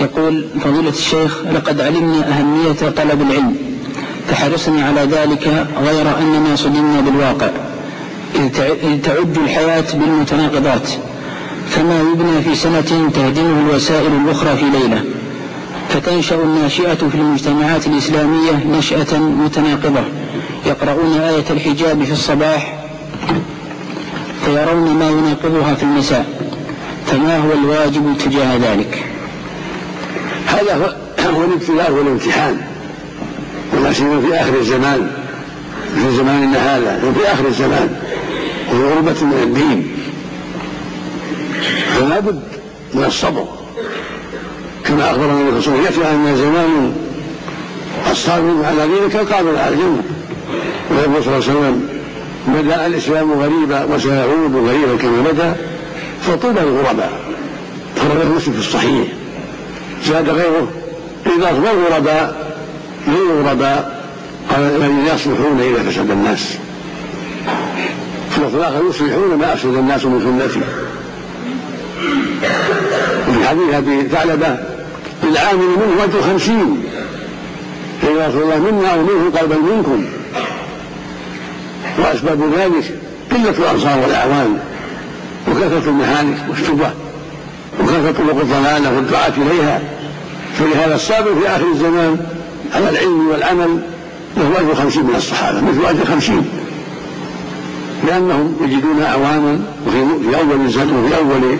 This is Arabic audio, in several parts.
يقول فضيلة الشيخ لقد علمنا أهمية طلب العلم فحرصني على ذلك غير أننا صدمنا بالواقع إذ تعد الحياة بالمتناقضات فما يبنى في سنة تهدمه الوسائل الأخرى في ليلة فتنشأ الناشئة في المجتمعات الإسلامية نشأة متناقضة يقرؤون آية الحجاب في الصباح فيرون ما يناقضها في المساء فما هو الواجب تجاه ذلك؟ هذا هو الابتلاء والامتحان. ولا سيما في آخر الزمان؟ في زماننا هذا وفي آخر الزمان. وفي غربة من الدين. فلا بد من الصبر. كما اخبر النبي صلى الله عليه وسلم أن زمان الصابر على ذلك القابل على الجنه ويقول صلى الله عليه وسلم بدأ الإسلام غريبا وسيعود غريبا كما بدأ فطوبى الغرباء. خرج مسلم في الصحيح. زاد غيره. إذا أصبحوا غرباء غير غرباء قال الذين يصلحون إذا فسد الناس. في الآخر يصلحون ما أفسد الناس من سنتي. وفي حديث أبي ثعلبة العامل منه أجر خمسين فإذا رسول الله منا أو منه قال بل منكم. وأسباب ذلك قلة الأنصار والأعوان وكثرة المهالك والشبه. وكثرة طرق الضلالة والدعاة إليها. فلهذا الصابر في آخر الزمان على العلم والعمل له أجر خمسين من الصحابة مثل أجر خمسين. لأنهم يجدون أعوانا وفي أول الزمن وفي أول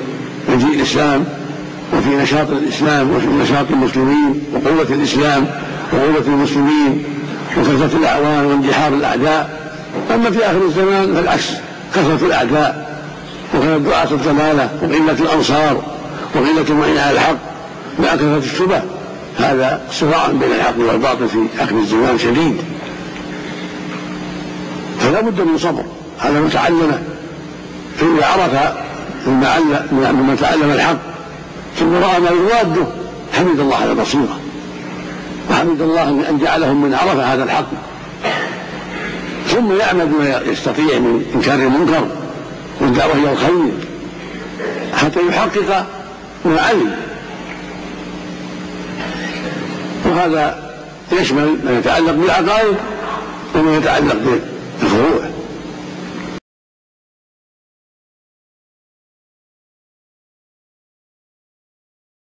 مجيء الإسلام وفي نشاط الإسلام وفي نشاط المسلمين وقوة الإسلام وقوة المسلمين وكثرة الأعوان واندحار الأعداء. أما في آخر الزمان فالعكس كثرة الأعداء وكانت دعاة الضلالة وقلة الأنصار. وقلة المعين على الحق؟ مع كثرة الشبه هذا صراع بين الحق والباطل في آخر الزمان شديد. فلا بد من صبر. على من تعلمه فإذا عرف مما تعلم الحق ثم رأى ما يواده حمد الله على بصيرة. وحمد الله أن جعلهم من عرف هذا الحق. ثم يعمل بما يستطيع من إنكار المنكر والدعوة إلى الخير. حتى يحقق ما علم وهذا يشمل ما يتعلق بالعقائد وما يتعلق بالفروع.